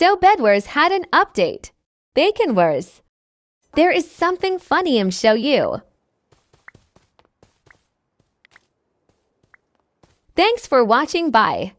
So Bedwars had an update. Baconwars. There is something funny I'm show you. Thanks for watching. Bye.